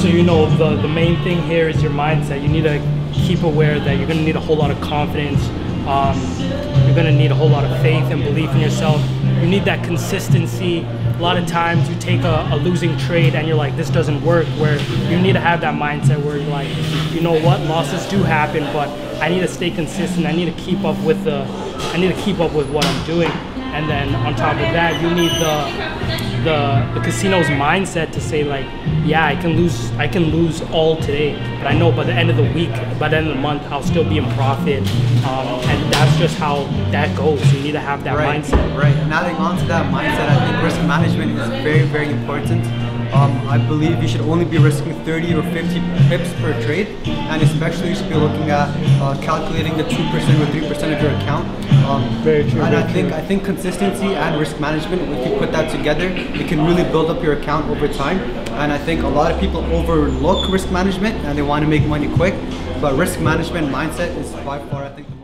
So you know the the main thing here is your mindset. You need to keep aware that you're gonna need a whole lot of confidence. Um, you're gonna need a whole lot of faith and belief in yourself. You need that consistency. A lot of times you take a, a losing trade and you're like, this doesn't work. Where you need to have that mindset where you're like, you know what, losses do happen, but I need to stay consistent. I need to keep up with the, I need to keep up with what I'm doing. And then on top of that, you need the the the casino's mindset to say like, yeah, I can lose I can lose all today, but I know by the end of the week, by the end of the month, I'll still be in profit, um, and that's just how that goes. You need to have that right, mindset. Right. And adding on to that mindset, I think risk management is very very important. Um, I believe you should only be risking 30 or 50 pips per trade, and especially you should be looking at uh, calculating the 2% or 3% of your account. Um, very true. And very I think true. I think consistency and risk management, if you put that together, it can really build up your account over time. And I think a lot of people overlook risk management and they want to make money quick, but risk management mindset is by far I think.